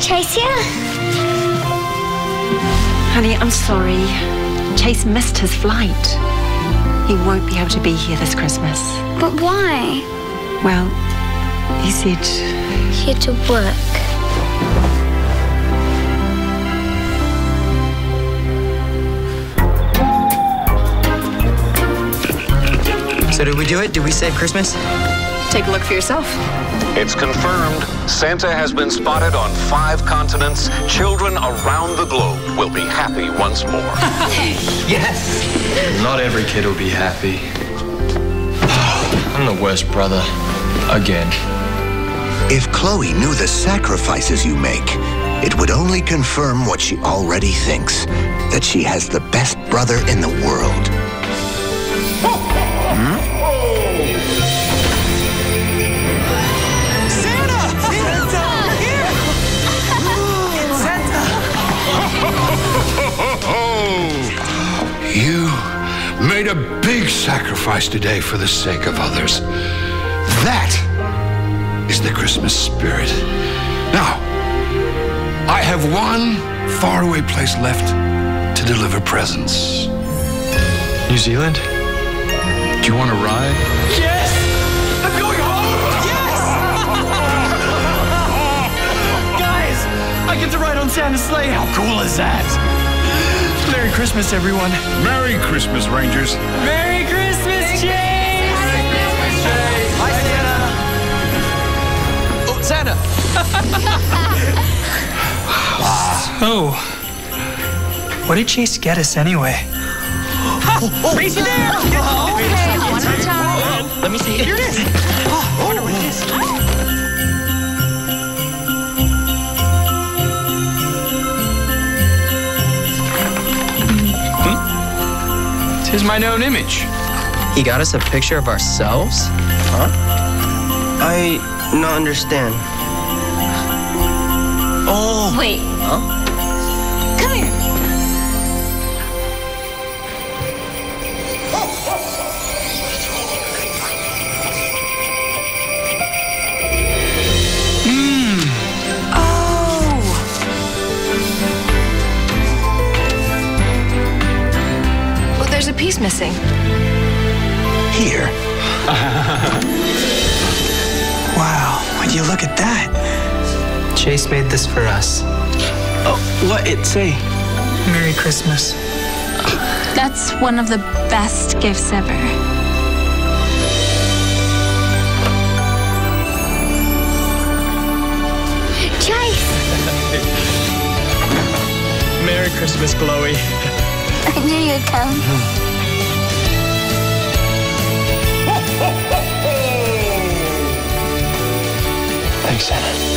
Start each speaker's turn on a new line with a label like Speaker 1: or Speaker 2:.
Speaker 1: Chase here?
Speaker 2: Honey, I'm sorry. Chase missed his flight. He won't be able to be here this Christmas.
Speaker 1: But why?
Speaker 2: Well, he said
Speaker 1: Here to work.
Speaker 3: So did we do it? Did we save Christmas?
Speaker 2: Take a look for yourself.
Speaker 4: It's confirmed Santa has been spotted on five continents. Children around the globe will be happy once more.
Speaker 3: Yes.
Speaker 5: Not every kid will be happy. I'm the worst brother. Again.
Speaker 6: If Chloe knew the sacrifices you make, it would only confirm what she already thinks that she has the best brother in the world.
Speaker 7: Made a big sacrifice today for the sake of others. That is the Christmas spirit. Now, I have one faraway place left to deliver presents.
Speaker 5: New Zealand?
Speaker 7: Do you want to ride?
Speaker 5: Yes! I'm going home! Yes! Guys, I get to ride on Santa's sleigh. How cool is that? Merry Christmas, everyone.
Speaker 7: Merry Christmas, Rangers.
Speaker 5: Merry Christmas, Chase! Hi, Santa. Oh, Santa.
Speaker 8: Oh. What did Chase get us anyway?
Speaker 5: oh Racy there!
Speaker 2: Okay, one more time.
Speaker 5: Tis mine own image.
Speaker 3: He got us a picture of ourselves? Huh? I not understand. Oh.
Speaker 2: Wait.
Speaker 3: Huh?
Speaker 2: Come here. Piece missing.
Speaker 6: Here,
Speaker 8: Wow, would you look at that?
Speaker 3: Chase made this for us. Oh, what it say?
Speaker 8: Merry Christmas.
Speaker 1: That's one of the best gifts ever. Chase!
Speaker 5: Merry Christmas, Chloe.
Speaker 1: I knew you'd come.
Speaker 5: Santa.